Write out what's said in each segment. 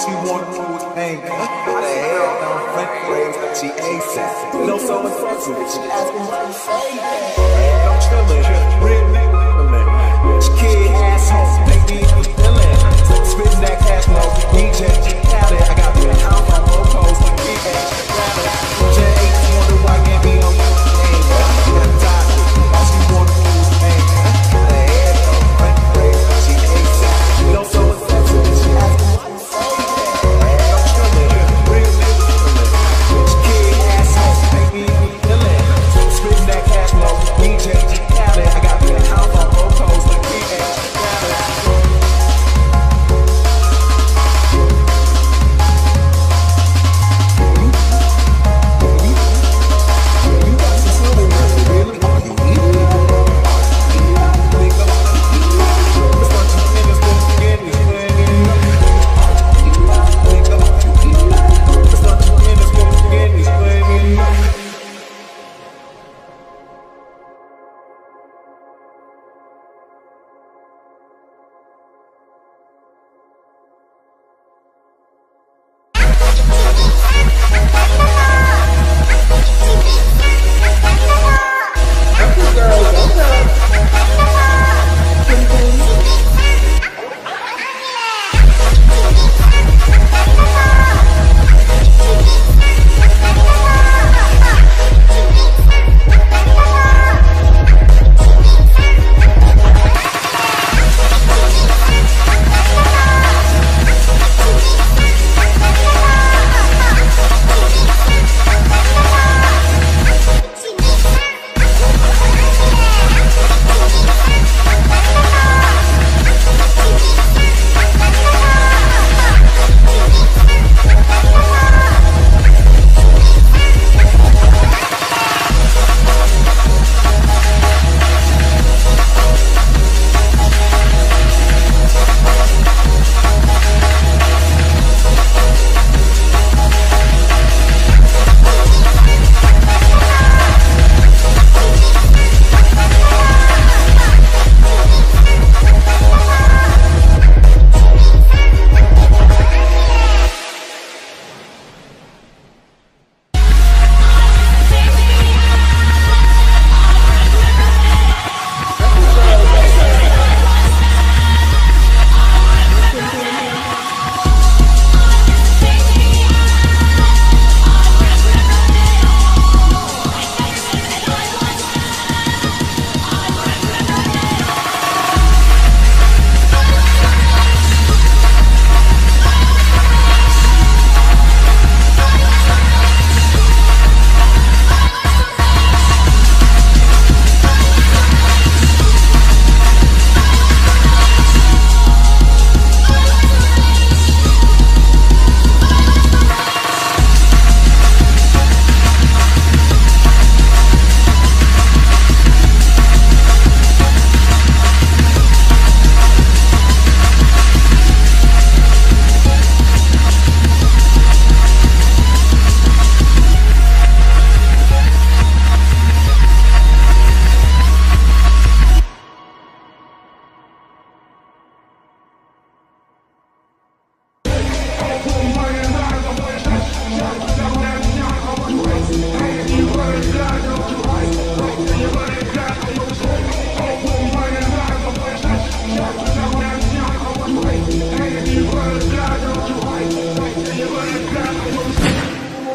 She do is hang. How the hell don't think? She ASAP. No so so, she asking why. I'm kid asshole, baby. Spittin' that cash flow, DJ Khaled. I got me a house on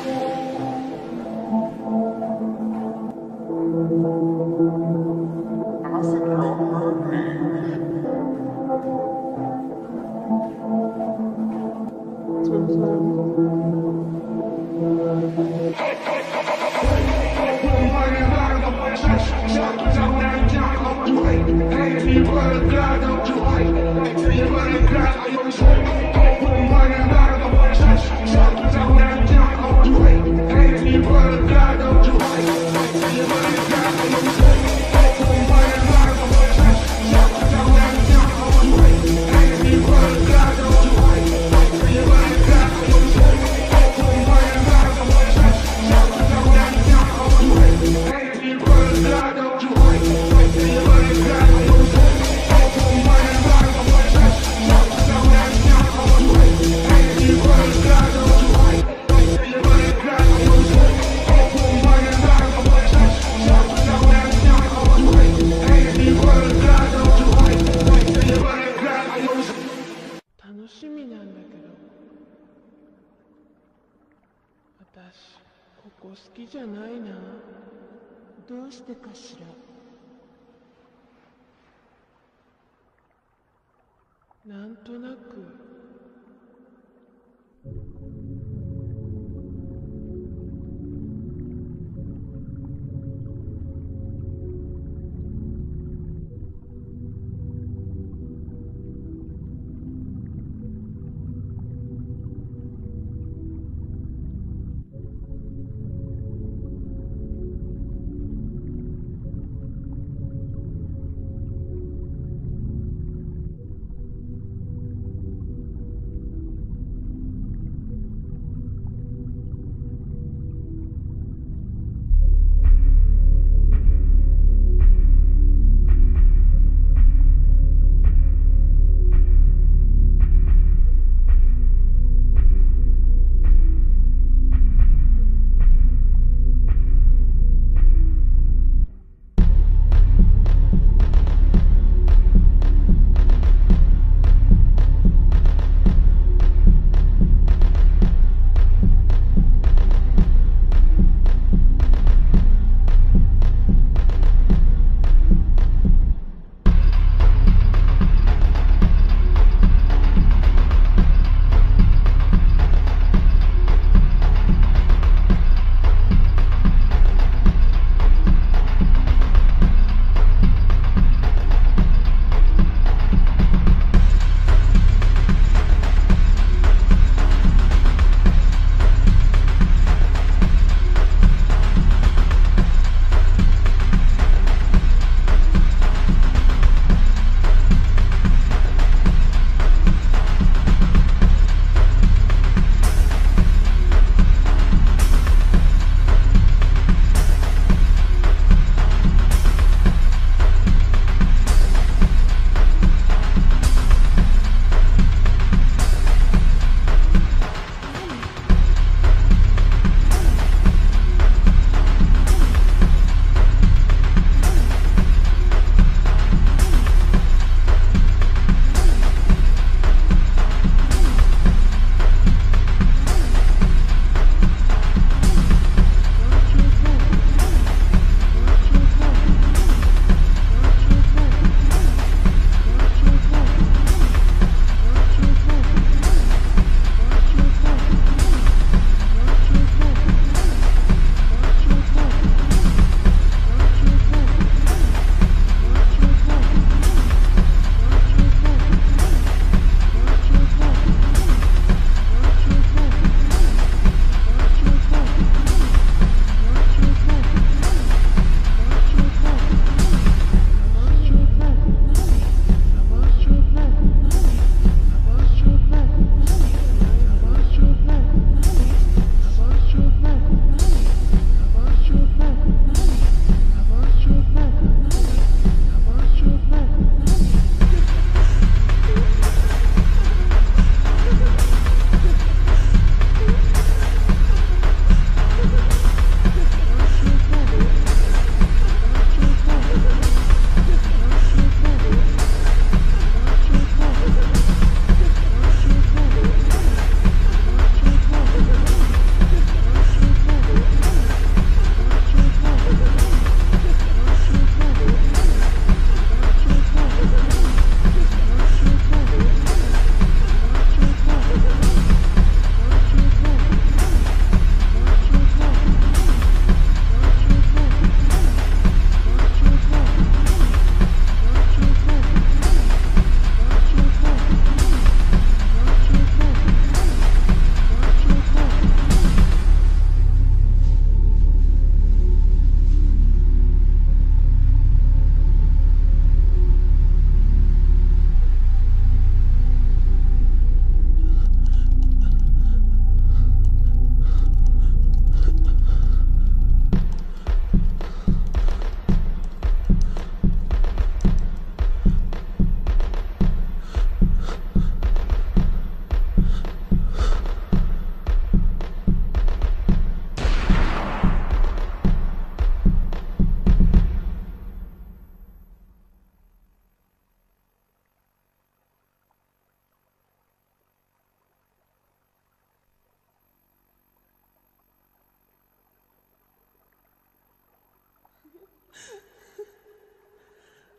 Thank どうしてかしら？なんとなく。